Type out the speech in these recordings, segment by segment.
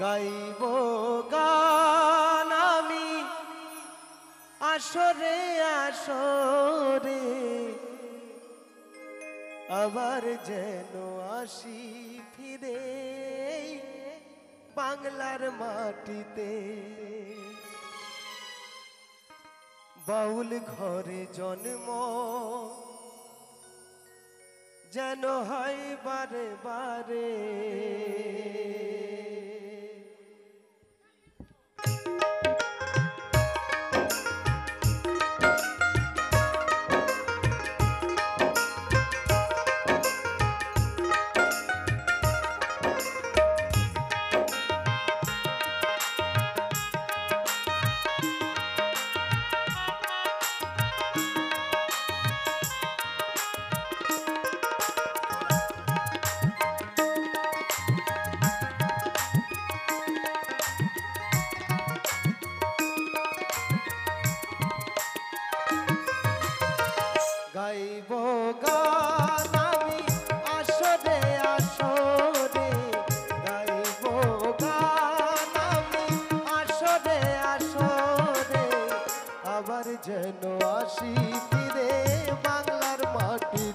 গাইব গান আমি। আসরে আসরে আবার যেন আসি ফিরে বাংলার মাটিতে। বাউল ঘরে জন্ম যেন হয় বারে বারে।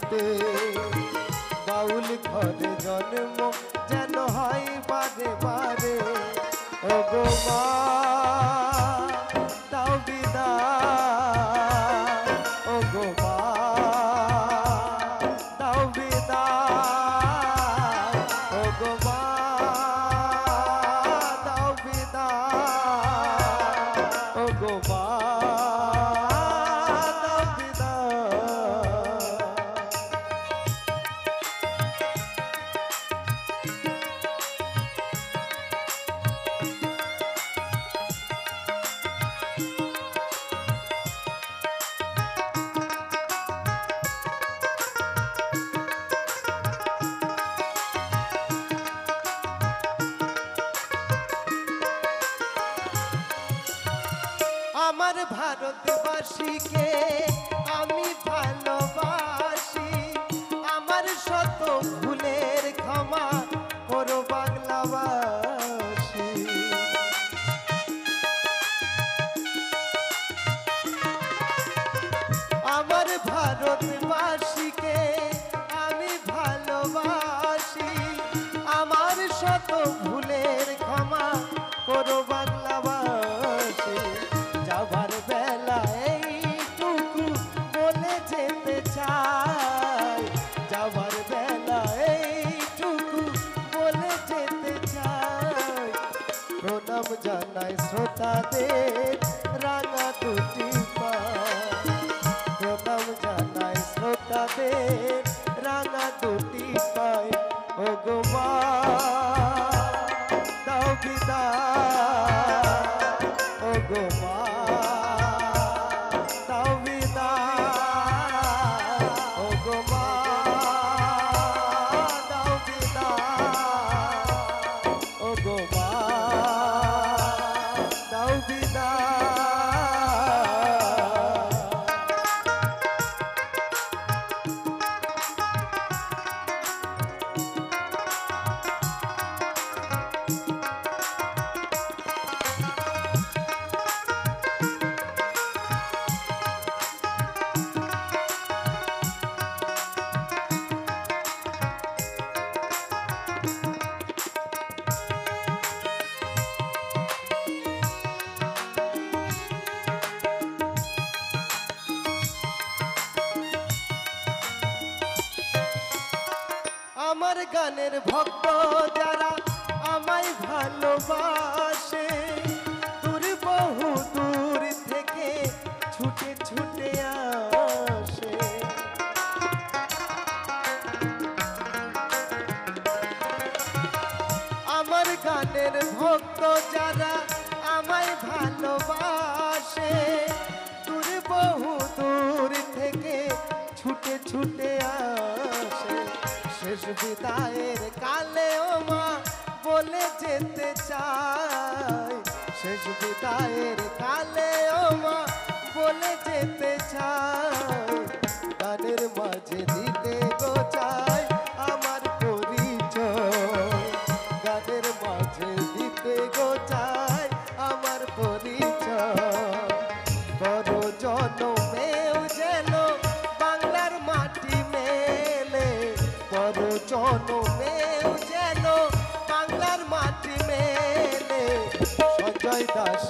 মাটিতে বাউল ঘরে জন্ম যেন হয় বারে বারে। ও গো মা, দাও বিদায়। ও গো মা, দাও আমার ভারতবাসীকে আমি ভালোবাসি। আমার শত ভুলের জানাই শ্রোতাদের রাঙা পা প্রণাম জানাই শ্রোতাদের রাঙা দুটি পায়। ও গো গানের ভক্ত যারা আমায় ভালোবাসে, দূর বহু দূর থেকে ছুটে ছুটে আসে। আমার গানের ভক্ত যারা আমায় ভালোবাসে, দূর বহু দূর থেকে ছুটে ছুটে আসে শেষ বিদায়ের কালে ও মা বলে যেতে চাই। শেষ বিদায়ের কালে ও মা বলে যেতে চাই। গানের মাঝে দিতে দাস